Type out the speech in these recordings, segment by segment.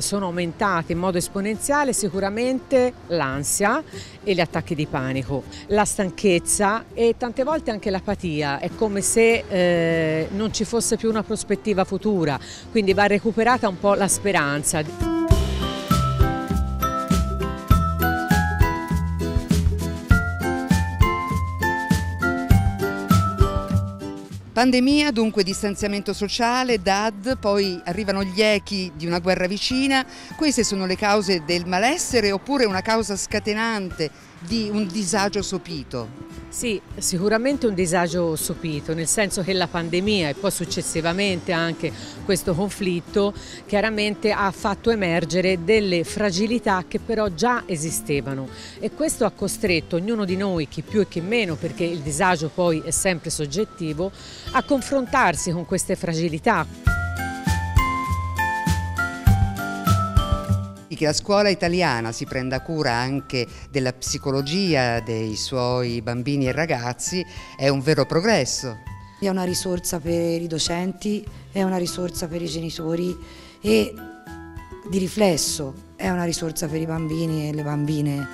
sono aumentate in modo esponenziale sicuramente l'ansia e gli attacchi di panico, la stanchezza e tante volte anche l'apatia, è come se eh, non ci fosse più una prospettiva futura, quindi va recuperata un po' la speranza. Pandemia, dunque distanziamento sociale, DAD, poi arrivano gli echi di una guerra vicina. Queste sono le cause del malessere oppure una causa scatenante di un disagio sopito? Sì, sicuramente un disagio sopito, nel senso che la pandemia e poi successivamente anche questo conflitto chiaramente ha fatto emergere delle fragilità che però già esistevano e questo ha costretto ognuno di noi, chi più e chi meno, perché il disagio poi è sempre soggettivo, a confrontarsi con queste fragilità. Che la scuola italiana si prenda cura anche della psicologia dei suoi bambini e ragazzi è un vero progresso. È una risorsa per i docenti, è una risorsa per i genitori e di riflesso è una risorsa per i bambini e le bambine.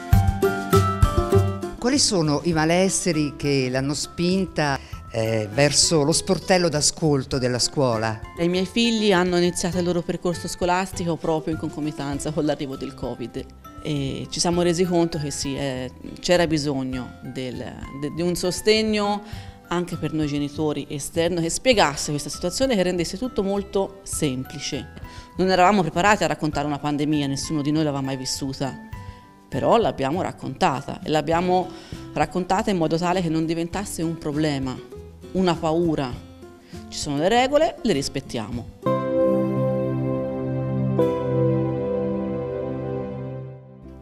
Quali sono i malesseri che l'hanno spinta eh, verso lo sportello d'ascolto della scuola. I miei figli hanno iniziato il loro percorso scolastico proprio in concomitanza con l'arrivo del Covid e ci siamo resi conto che sì, eh, c'era bisogno del, de, di un sostegno anche per noi genitori esterno che spiegasse questa situazione che rendesse tutto molto semplice. Non eravamo preparati a raccontare una pandemia, nessuno di noi l'aveva mai vissuta, però l'abbiamo raccontata e l'abbiamo raccontata in modo tale che non diventasse un problema, una paura. Ci sono le regole, le rispettiamo.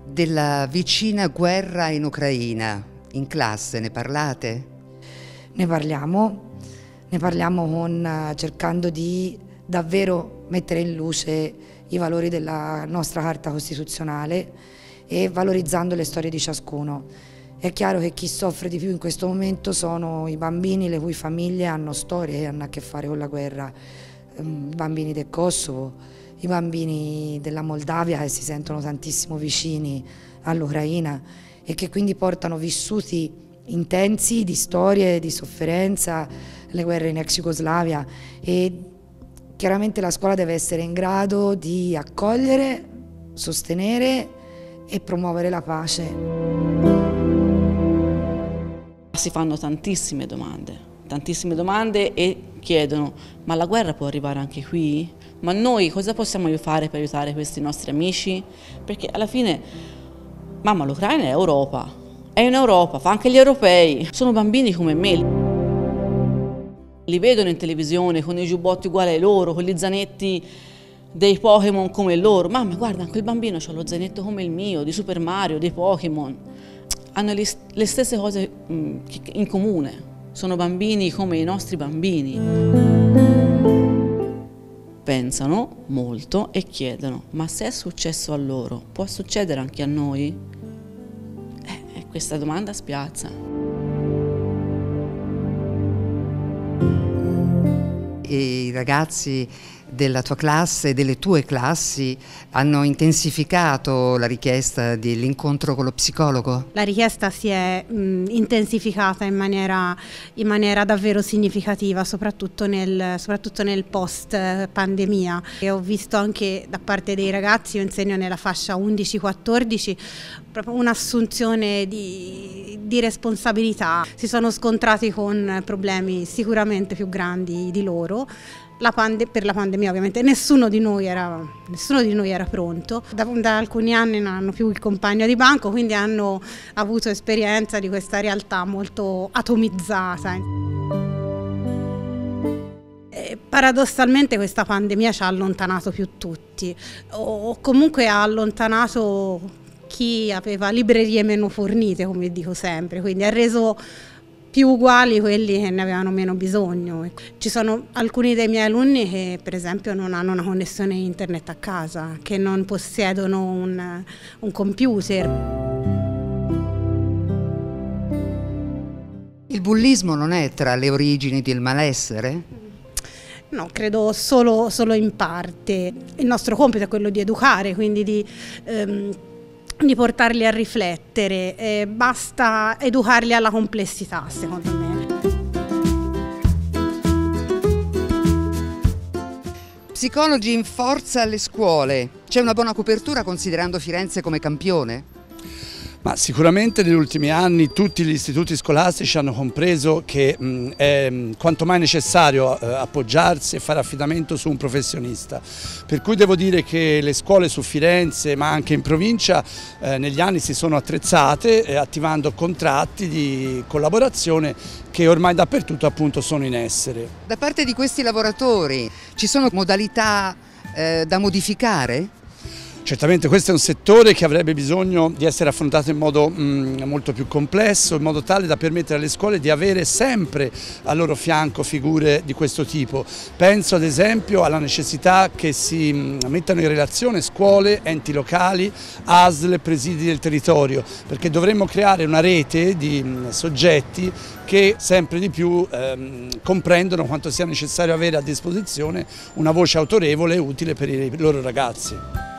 Della vicina guerra in Ucraina, in classe ne parlate? Ne parliamo, ne parliamo con, cercando di davvero mettere in luce i valori della nostra Carta Costituzionale e valorizzando le storie di ciascuno. È chiaro che chi soffre di più in questo momento sono i bambini le cui famiglie hanno storie che hanno a che fare con la guerra, ehm, i bambini del Kosovo, i bambini della Moldavia che si sentono tantissimo vicini all'Ucraina e che quindi portano vissuti intensi di storie, di sofferenza, le guerre in ex Jugoslavia e chiaramente la scuola deve essere in grado di accogliere, sostenere e promuovere la pace. Si fanno tantissime domande, tantissime domande e chiedono ma la guerra può arrivare anche qui? Ma noi cosa possiamo fare per aiutare questi nostri amici? Perché alla fine, mamma l'Ucraina è Europa, è in Europa, fa anche gli europei, sono bambini come me. Li vedono in televisione con i giubbotti uguali ai loro, con gli zanetti dei Pokémon come loro. Mamma guarda, quel bambino ha lo zainetto come il mio, di Super Mario, dei Pokémon hanno le, stesse cose mm, in comune, sono bambini come i nostri bambini. Pensano molto e chiedono, ma se è successo a loro, può succedere anche a noi? Eh, questa domanda spiazza. I ragazzi della tua classe e delle tue classi hanno intensificato la richiesta dell'incontro con lo psicologo? La richiesta si è mh, intensificata in maniera, in maniera, davvero significativa, soprattutto nel, soprattutto nel post pandemia. E ho visto anche da parte dei ragazzi, io insegno nella fascia 11-14, proprio un'assunzione di, di responsabilità. Si sono scontrati con problemi sicuramente più grandi di loro, la per la pandemia ovviamente nessuno di noi era, di noi era pronto. Da, da, alcuni anni non hanno più il compagno di banco, quindi hanno avuto esperienza di questa realtà molto atomizzata. E paradossalmente questa pandemia ci ha allontanato più tutti, o comunque ha allontanato chi aveva librerie meno fornite, come dico sempre, quindi ha reso più uguali quelli che ne avevano meno bisogno. Ci sono alcuni dei miei alunni che per esempio non hanno una connessione internet a casa, che non possiedono un, un computer. Il bullismo non è tra le origini del malessere? No, credo solo, solo, in parte. Il nostro compito è quello di educare, quindi di, ehm, di portarli a riflettere. Eh, basta educarli alla complessità, secondo me. Psicologi in forza alle scuole. C'è una buona copertura considerando Firenze come campione? Ma sicuramente negli ultimi anni tutti gli istituti scolastici hanno compreso che mh, è quanto mai necessario eh, appoggiarsi e fare affidamento su un professionista. Per cui devo dire che le scuole su Firenze ma anche in provincia eh, negli anni si sono attrezzate eh, attivando contratti di collaborazione che ormai dappertutto appunto sono in essere. Da parte di questi lavoratori ci sono modalità eh, da modificare? Certamente questo è un settore che avrebbe bisogno di essere affrontato in modo mh, molto più complesso, in modo tale da permettere alle scuole di avere sempre al loro fianco figure di questo tipo. Penso ad esempio alla necessità che si mh, mettano in relazione scuole, enti locali, ASL, presidi del territorio, perché dovremmo creare una rete di mh, soggetti che sempre di più ehm, comprendono quanto sia necessario avere a disposizione una voce autorevole e utile per i loro ragazzi.